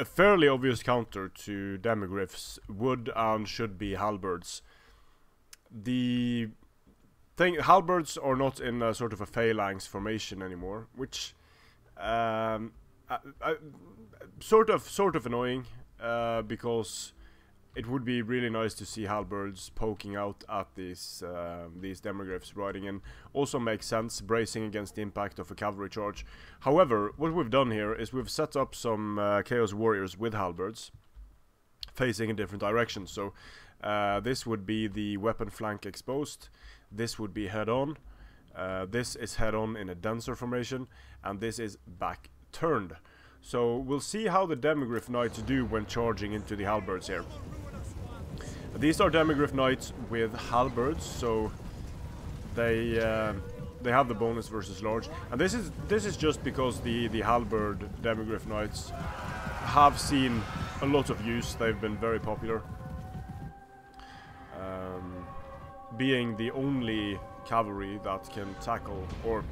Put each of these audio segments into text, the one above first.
a fairly obvious counter to demigryphs would and should be halberds. The thing halberds are not in a sort of a phalanx formation anymore, which um, uh, uh, sort of sort of annoying uh, because it would be really nice to see halberds poking out at these uh, these demigryphs riding in. Also makes sense, bracing against the impact of a cavalry charge. However, what we've done here is we've set up some uh, Chaos Warriors with halberds, facing in different directions. So uh, this would be the weapon flank exposed, this would be head on, uh, this is head on in a denser formation, and this is back turned. So we'll see how the Demigryph Knights do when charging into the halberds here. These are Demigryph Knights with halberds, so they uh, they have the bonus versus large. And this is this is just because the the halberd Demigryph Knights have seen a lot of use. They've been very popular. Um, being the only cavalry that can tackle or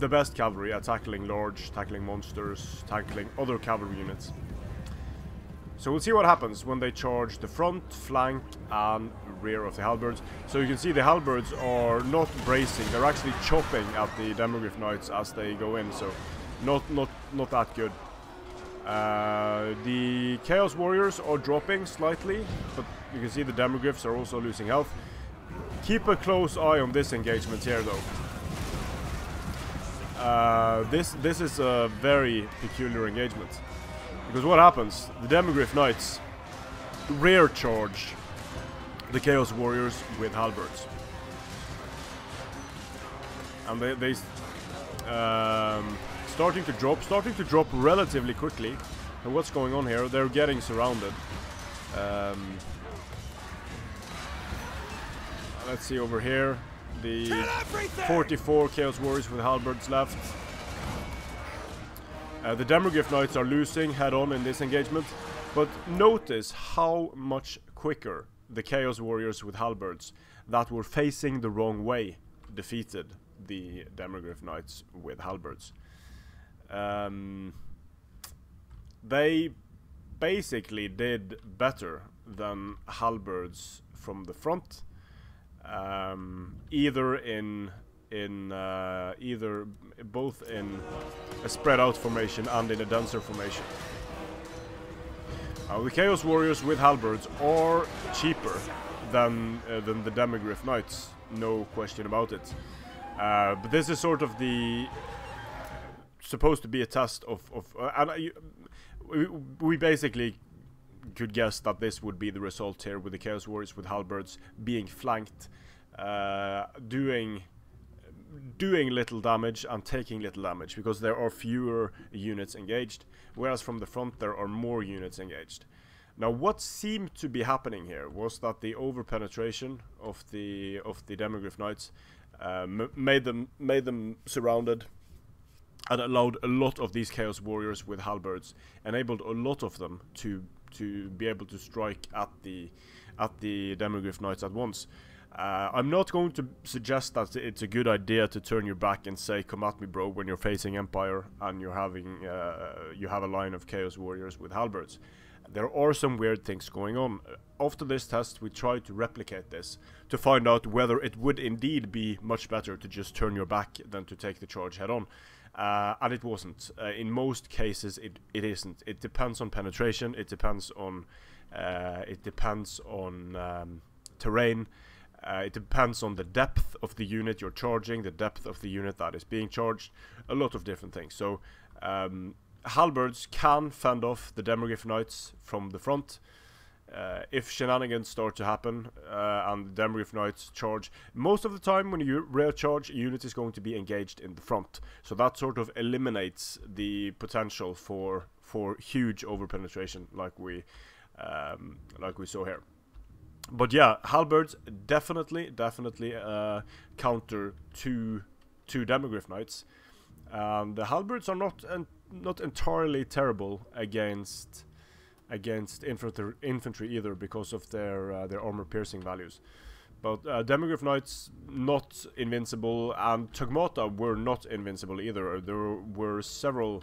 the best cavalry at tackling large, tackling monsters, tackling other cavalry units. So we'll see what happens when they charge the front, flank and rear of the halberds. So you can see the halberds are not bracing, they're actually chopping at the Demigryph Knights as they go in, so not not not that good. Uh, the Chaos Warriors are dropping slightly, but you can see the Demigryphs are also losing health. Keep a close eye on this engagement here though. Uh, this this is a very peculiar engagement. Because what happens? The Demigryph Knights rear charge the Chaos Warriors with halberds. And they, they um, starting to drop, starting to drop relatively quickly. And what's going on here? They're getting surrounded. Um, let's see over here. The 44 Chaos Warriors with halberds left. Uh, the Demigryph Knights are losing head-on in this engagement, but notice how much quicker the Chaos Warriors with halberds that were facing the wrong way defeated the Demigryph Knights with halberds. Um, they basically did better than halberds from the front, um, either in in uh, either both in a spread out formation and in a dancer formation. Uh, the Chaos Warriors with halberds are cheaper than uh, than the Demigryph Knights, no question about it. Uh, but this is sort of the supposed to be a test of of uh, and we, we basically could guess that this would be the result here with the Chaos Warriors with halberds being flanked, uh, doing doing little damage and taking little damage because there are fewer units engaged, whereas from the front there are more units engaged. Now, what seemed to be happening here was that the overpenetration of the of the Demigryph Knights uh, made them made them surrounded and allowed a lot of these Chaos Warriors with halberds, enabled a lot of them to to be able to strike at the at the Demigryph Knights at once. Uh, I'm not going to suggest that it's a good idea to turn your back and say "Come at me, bro" when you're facing Empire and you're having uh, you have a line of Chaos Warriors with halberds. There are some weird things going on. After this test, we tried to replicate this to find out whether it would indeed be much better to just turn your back than to take the charge head on. Uh, and it wasn't. Uh, in most cases, it, it isn't. It depends on penetration. It depends on uh, it depends on um, terrain. Uh, it depends on the depth of the unit you're charging, the depth of the unit that is being charged, a lot of different things. So um, halberds can fend off the Demigryph Knights from the front. Uh, if shenanigans start to happen uh, and the Demigryph Knights charge, most of the time when you rear charge, a unit is going to be engaged in the front. So that sort of eliminates the potential for for huge overpenetration like we um, like we saw here but yeah, halberds definitely, definitely uh, counter two two Demigryph Knights. Um, the halberds are not en not entirely terrible against against infantry either because of their uh, their armor piercing values. But uh, Demigryph Knights not invincible, and Tagmata were not invincible either. There were several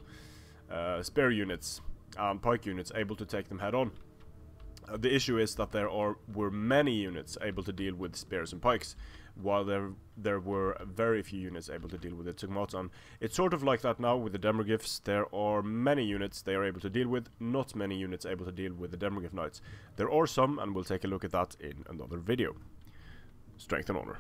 uh, spare units and pike units able to take them head on. The issue is that there are were many units able to deal with spears and pikes, while there there were very few units able to deal with the Tugmatan. It's sort of like that now with the Demigryphs. There are many units they are able to deal with, not many units able to deal with the Demigryph Knights. There are some, and we'll take a look at that in another video. Strength and Honor.